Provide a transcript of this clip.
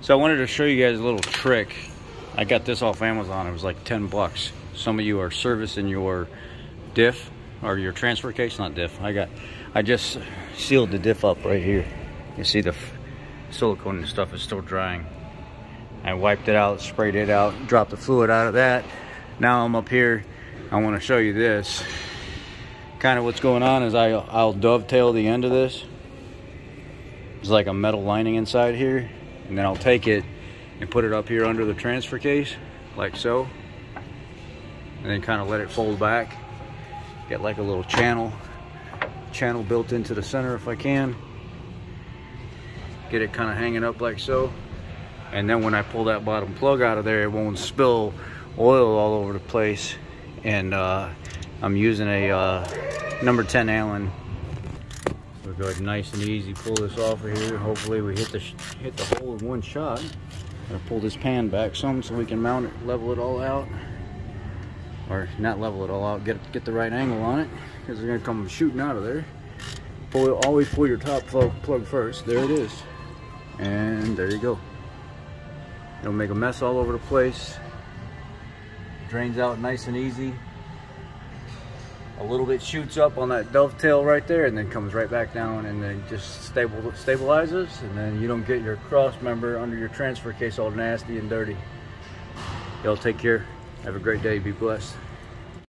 So I wanted to show you guys a little trick. I got this off Amazon. It was like 10 bucks. Some of you are servicing your diff or your transfer case, not diff. I got, I just sealed the diff up right here. You see the silicone and stuff is still drying. I wiped it out, sprayed it out, dropped the fluid out of that. Now I'm up here. I want to show you this. Kind of what's going on is I, I'll dovetail the end of this. There's like a metal lining inside here. And then I'll take it and put it up here under the transfer case, like so. And then kind of let it fold back. Get like a little channel, channel built into the center if I can. Get it kind of hanging up like so. And then when I pull that bottom plug out of there, it won't spill oil all over the place. And uh, I'm using a uh, number 10 Allen. Go ahead, nice and easy, pull this off of here. Hopefully we hit the hit the hole in one shot. I'll pull this pan back some so we can mount it, level it all out. Or not level it all out, get get the right angle on it. Because they're gonna come shooting out of there. Pull always pull your top plug, plug first. There it is. And there you go. It'll make a mess all over the place. Drains out nice and easy. A little bit shoots up on that dovetail right there and then comes right back down and then just stable stabilizes and then you don't get your cross member under your transfer case all nasty and dirty. Y'all take care. Have a great day. Be blessed.